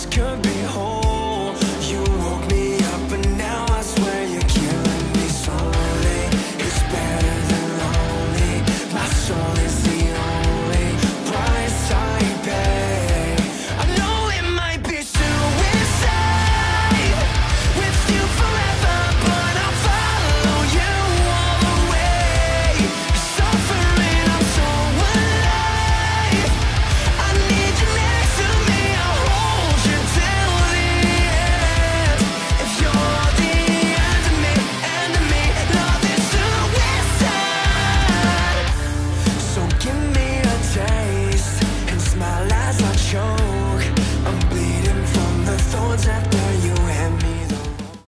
just